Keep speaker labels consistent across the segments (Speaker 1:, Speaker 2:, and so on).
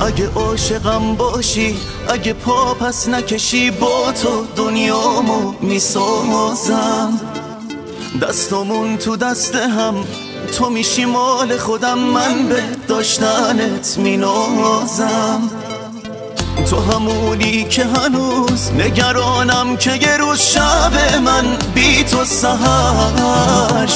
Speaker 1: اگه عاشقم باشی اگه پا پس نکشی با تو دنیامو می‌سازم دستمون تو دست هم تو میشی مال خودم. من به داشتنت مینازم. تو همونی که هنوز نگرانم که یه روز شب من بی تو سهر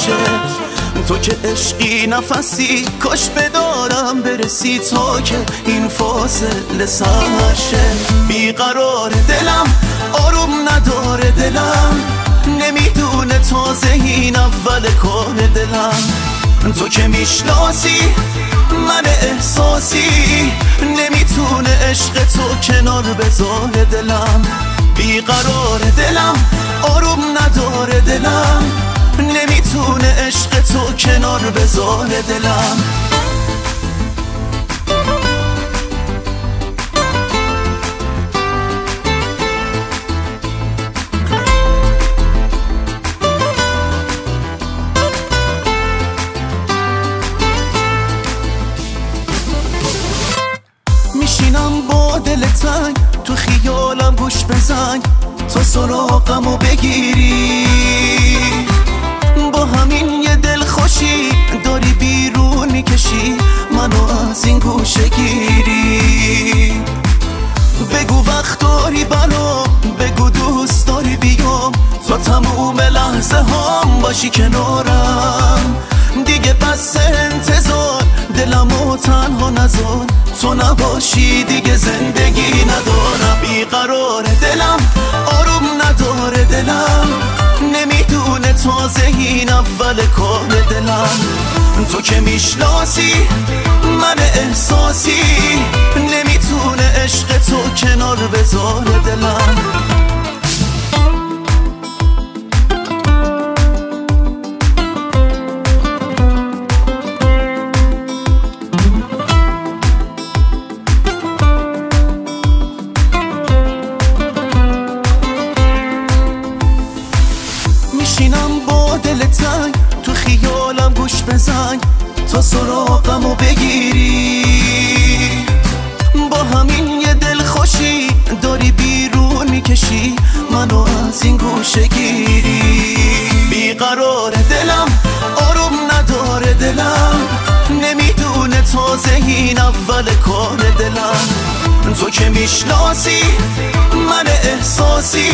Speaker 1: تو که عشقی نفسی؟ کاش بدارم برسی تا که این فاصله سر شه بیقرار دلم آروم نداره دلم. نمی‌دونه تازه این اول کار دلم. تو که می‌شناسی من احساسی. نمی‌تونه عشق تو کنار بذاره دلم. بیقرار دلم آروم نداره دلم. تو کنار بذاره دلم. میشینم با دل تنگ تو خیالم گوش بزنگ تا سراغمو بگیری از این گوشه گیری. بگو وقت داری برام بگو دوست داری بیام تا تموم لحظه هم باشی کنارم. دیگه بس انتظار دلمو تنها نزار. تو نباشی دیگه زندگی ندارم. بیقرار دلم آروم نداره دلم. نمی‌دونه تازه این اول کار دلم. تو که می‌شناسی من احساسی نمی‌تونه عشق تو کنار بذاره دلم. میشینم با دل تنگ تو خیالم گوش بزنگ تا سراغمو بگیری. با همین یه دل خوشی داری بیرون می‌کشی منو از این گوشه گیری. بیقرار دلم آروم نداره دلم. نمی‌دونه تازه این اول کار دلم. تو که می‌شناسی من احساسی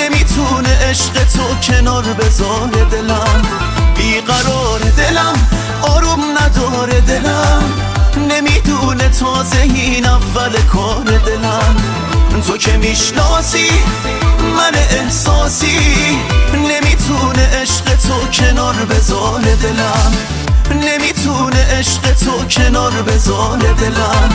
Speaker 1: نمی‌تونه عشق تو کنار بذاره دلم. بیقرار دلم تازه این اول کار دلم. تو که می‌شناسی من احساسی نمی‌تونه عشق تو کنار بذاره دلم. نمی‌تونه عشق تو کنار بذاره دلم.